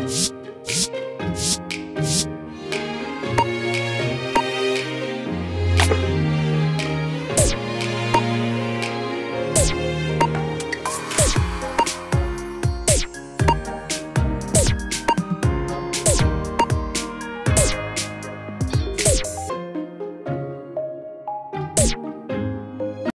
Mm-hmm.